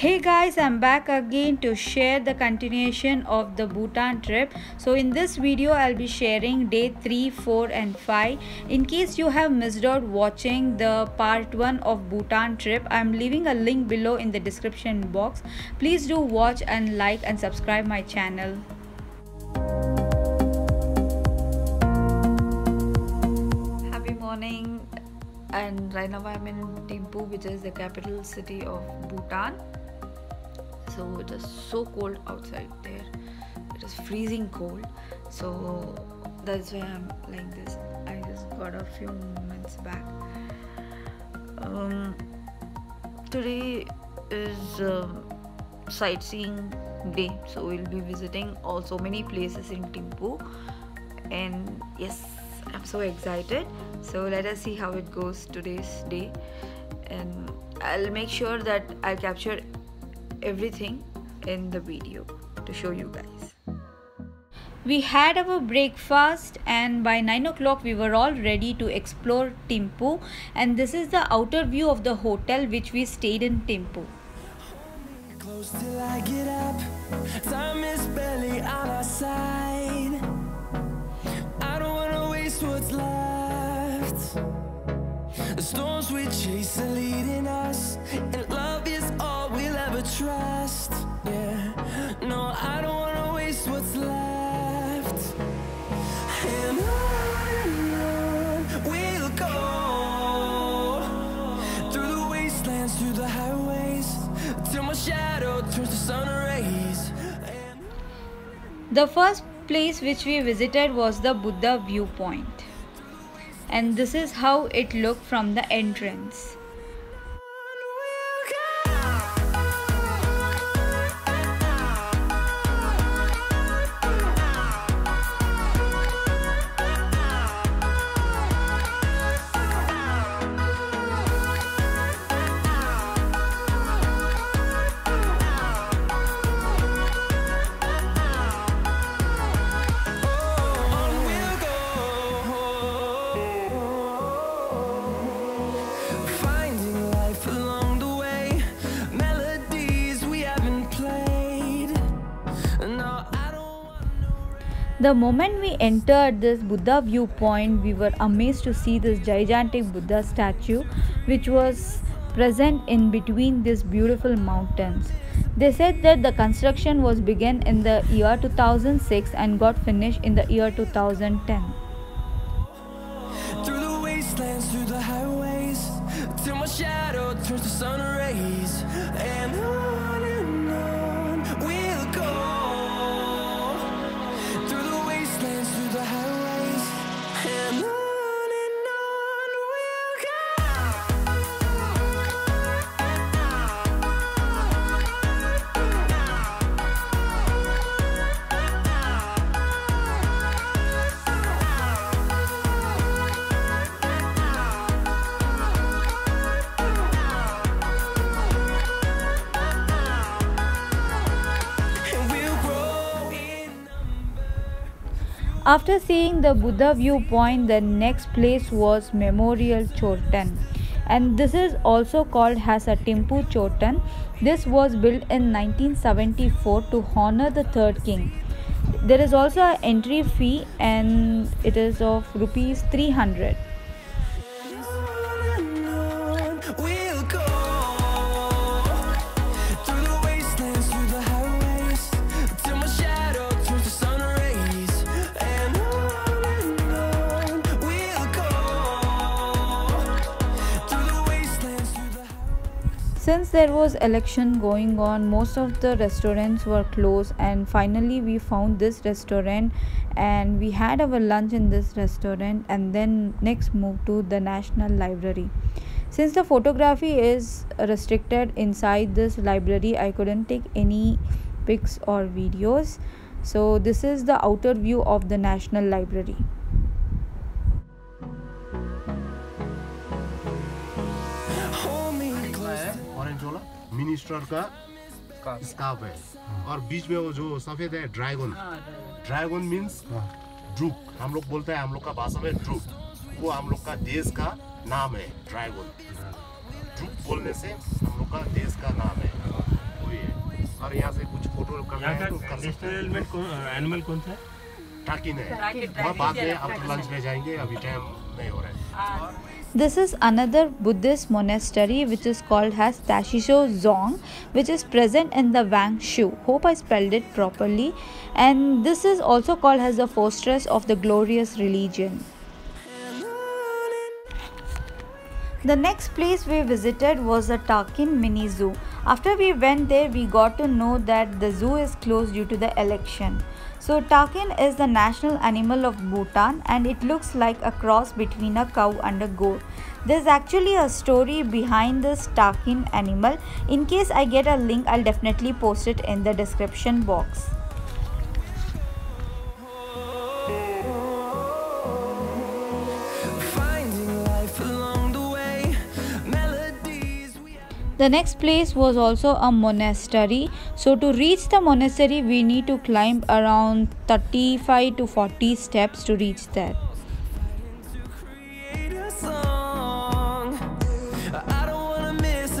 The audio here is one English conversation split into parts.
hey guys i'm back again to share the continuation of the bhutan trip. So in this video i'll be sharing day 3 4 and 5 in case you have missed out watching the part 1 of bhutan trip i'm leaving a link below in the description box. Please do watch and like and subscribe my channel. Happy morning. And right now i'm in Thimphu which is the capital city of Bhutan so it is so cold outside there. It is freezing cold. So that's why i'm like this. I just got a few moments back. Um, today is um, sightseeing day. So we'll be visiting also many places in Thimphu and yes i'm so excited. So let us see how it goes today's day. And i'll make sure that i'll capture everything in the video to show you guys we had our breakfast and by 9 o'clock we were all ready to explore Thimphu and this is the outer view of the hotel which we stayed in Thimphu. Close till I get up. Time is barely on our side. I don't wanna waste what's left. The storms we chase are leading us, and love is all we'll ever trust. Yeah, no, I don't wanna waste what's left. And on we'll go through the wastelands, through the highways, till my shadow turns to sun rays. The first place which we visited was the Buddha viewpoint and this is how it looked from the entrance. The moment we entered this Buddha viewpoint, we were amazed to see this gigantic Buddha statue which was present in between these beautiful mountains. They said that the construction was begun in the year 2006 and got finished in the year 2010. through the wastelands, through the highways, till my shadow turns to sun rays. After seeing the Buddha viewpoint, the next place was Memorial Chorten. And this is also called as a Thimphu Chorten. This was built in 1974 to honor the third king. There is also an entry fee and it is of rupees 300. Since there was election going on, most of the restaurants were closed and finally we found this restaurant and we had our lunch in this restaurant and then next moved to the National Library. Since the photography is restricted inside this library, I couldn't take any pics or videos. So this is the outer view of the National Library. Minister का scarf है। और बीच में वो जो सफ़ेद है dragon. Dragon. Means drupe हम लोग बोलते हैं हम लोग का भाषा में ड्रूप वो हम लोग का देश का नाम है ड्रैगन। ड्रूप बोलने से हम लोग का देश का नाम है। और यहाँ है का तो कर सकते हैं। एनिमल कौन सा है? टाकिन है। वह बाद में आफ्टर लंच में जाएँगे अभी टाइम नहीं हो रहा है। This is another Buddhist monastery which is called as Tashichho Dzong, which is present in the Wangshu. Hope I spelled it properly. And this is also called as the fortress of the glorious religion. The next place we visited was the Takin Mini Zoo. After we went there, we got to know that the zoo is closed due to the election. So, Takin is the national animal of Bhutan and it looks like a cross between a cow and a goat. There's actually a story behind this Takin animal. In case I get a link, I'll definitely post it in the description box. The next place was also a monastery. So to reach the monastery we need to climb around 35 to 40 steps to reach there. create a song. I don't wanna miss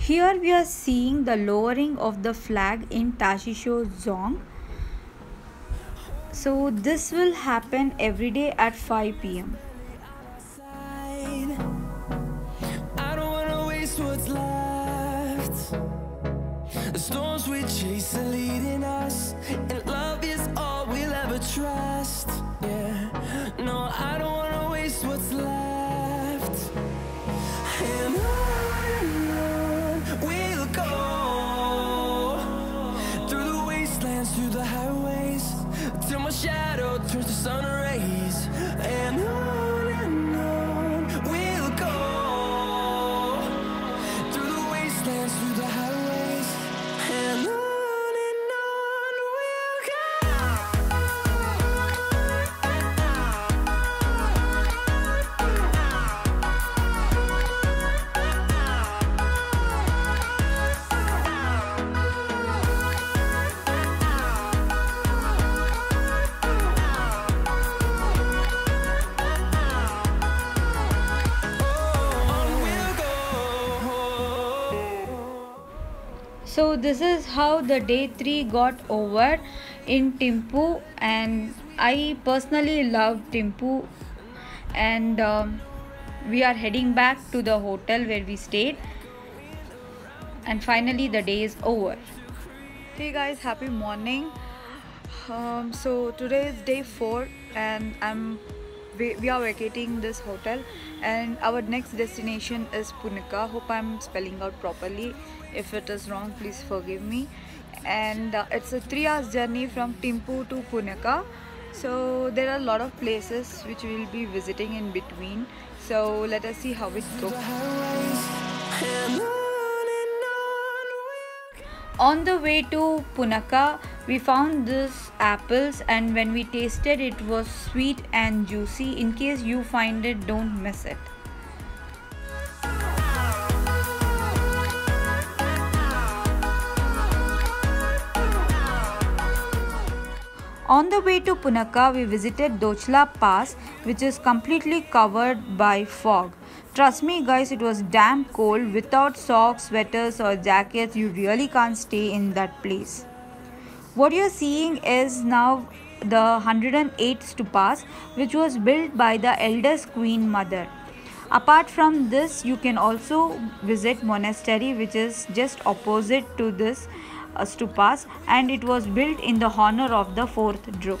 Here we are seeing the lowering of the flag in Tashichho Dzong. So this will happen every day at 5 pm. So this is how the day 3 got over in Thimphu and I personally love Thimphu and um, we are heading back to the hotel where we stayed and finally the day is over. Hey guys, happy morning. Um, so today is day 4 and I'm we, we are vacating this hotel and our next destination is Punakha. Hope I'm spelling out properly. If it is wrong, please forgive me. And uh, it's a three hours journey from Thimphu to Punakha. So there are a lot of places which we will be visiting in between. So let us see how it goes. On the way to Punakha, we found these apples, and when we tasted, it was sweet and juicy. In case you find it, don't miss it. On the way to Punakha, we visited Dochula Pass, which is completely covered by fog. Trust me, guys, it was damn cold. Without socks, sweaters, or jackets, you really can't stay in that place. What you're seeing is now the 108th stupas, which was built by the eldest queen mother. Apart from this, you can also visit monastery, which is just opposite to this uh, stupas, and it was built in the honor of the fourth Druk.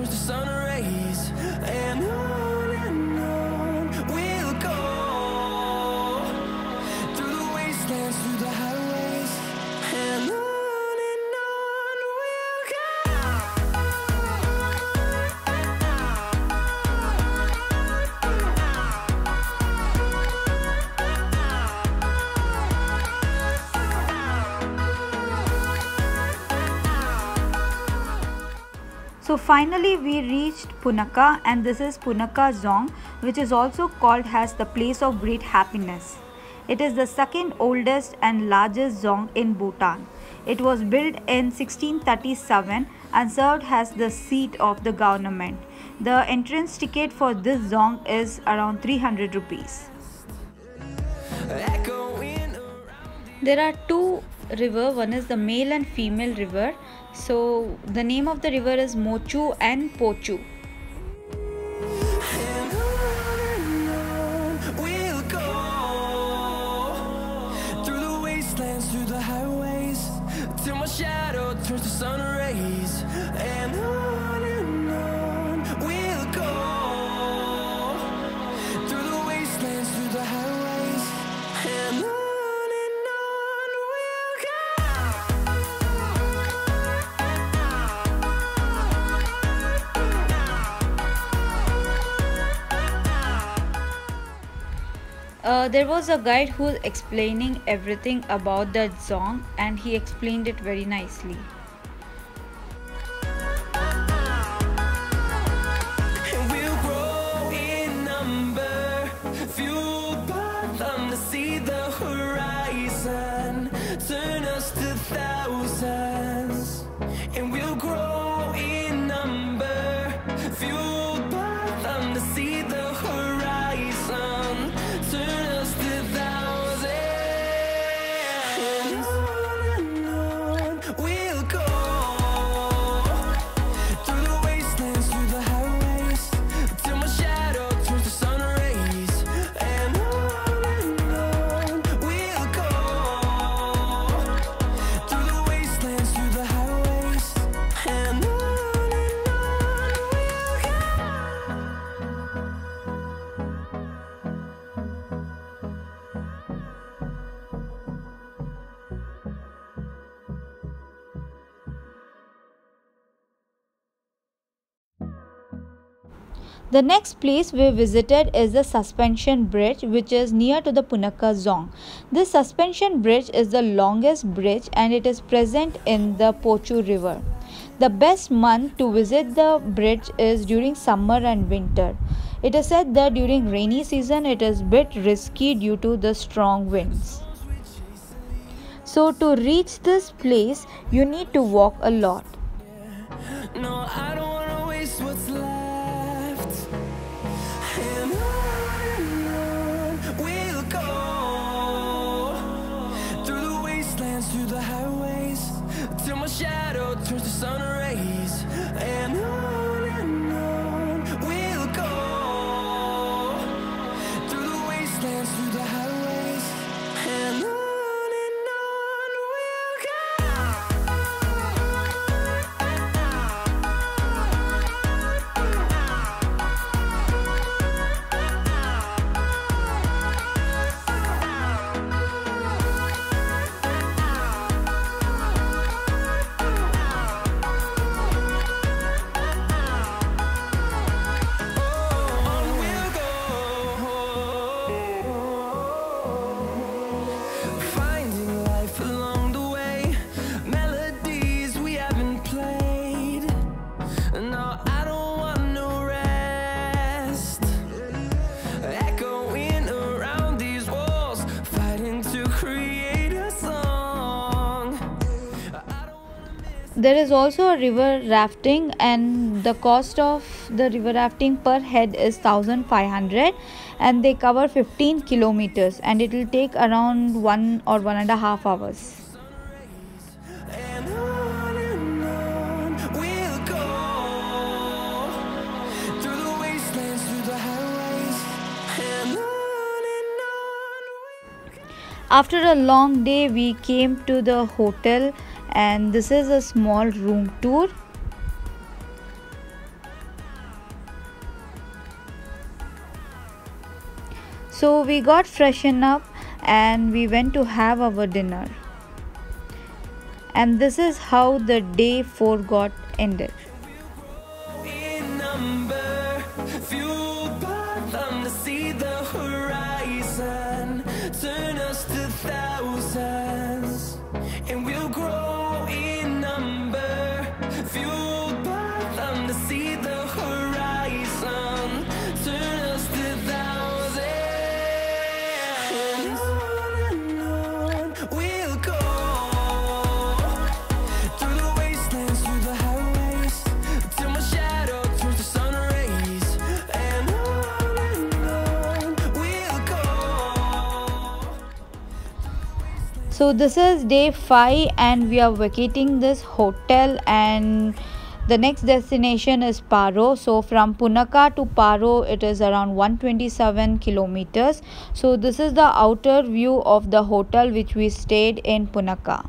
turns to sun rays. So finally we reached Punakha and this is Punakha Dzong which is also called as the place of great happiness. It is the second oldest and largest Dzong in Bhutan. It was built in 1637 and served as the seat of the government. The entrance ticket for this Dzong is around 300 rupees. There are two river. One is the male and female river. So the name of the river is Mochu and Pochu. Uh, there was a guide who was explaining everything about that song and he explained it very nicely. The next place we visited is the suspension bridge which is near to the Punakha Dzong. This suspension bridge is the longest bridge and it is present in the Pochu river. The best month to visit the bridge is during summer and winter. It is said that during rainy season it is bit risky due to the strong winds. So to reach this place you need to walk a lot. No, There is also a river rafting and the cost of the river rafting per head is 1500 and they cover 15 kilometers and it will take around one or one and a half hours. After a long day we came to the hotel and this is a small room tour. So we got freshened up and we went to have our dinner. And this is how the day 4 got ended. So this is day 5 and we are vacating this hotel and the next destination is Paro. So from Punakha to Paro it is around 127 kilometers. So this is the outer view of the hotel which we stayed in Punakha.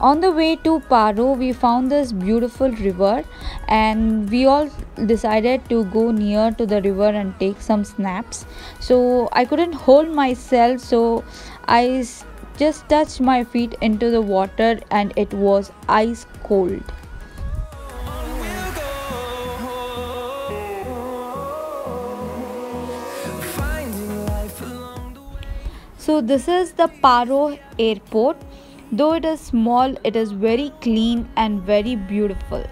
On the way to Paro, we found this beautiful river, and we all decided to go near to the river and take some snaps. So I couldn't hold myself, so I just touched my feet into the water, and it was ice cold. So this is the Paro airport. Though it is small, it is very clean and very beautiful.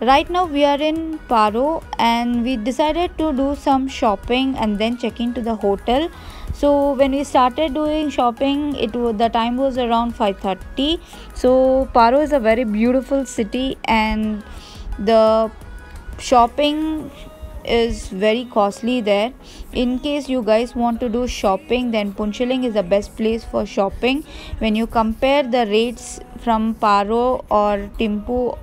Right now we are in Paro and we decided to do some shopping and then check into the hotel. So when we started doing shopping, it the time was around 5:30. So Paro is a very beautiful city and the shopping is very costly there in case you guys want to do shopping then Phuentsholing is the best place for shopping when you compare the rates from paro or Thimphu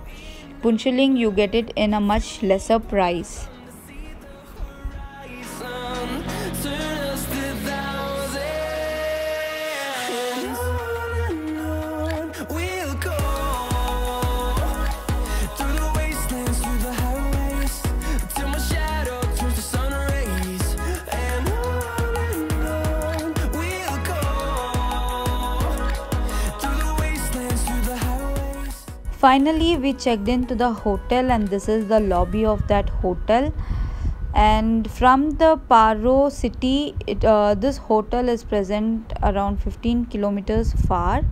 Phuentsholing you get it in a much lesser price finally we checked into the hotel and this is the lobby of that hotel. And from the paro city it, uh, this hotel is present around 15 kilometers far.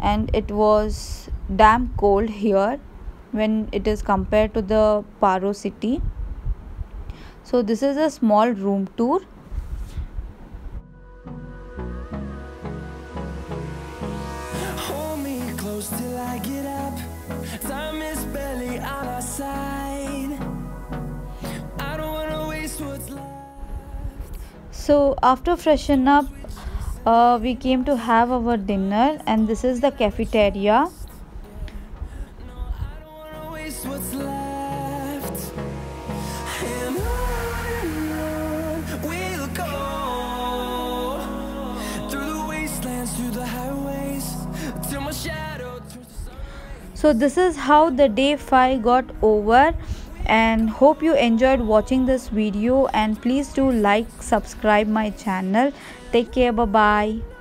And it was damn cold here when it is compared to the paro city. So this is a small room tour So after freshen up, uh, we came to have our dinner, and this is the cafeteria. So this is how the day 5 got over and hope you enjoyed watching this video and please do like subscribe my channel. Take care bye bye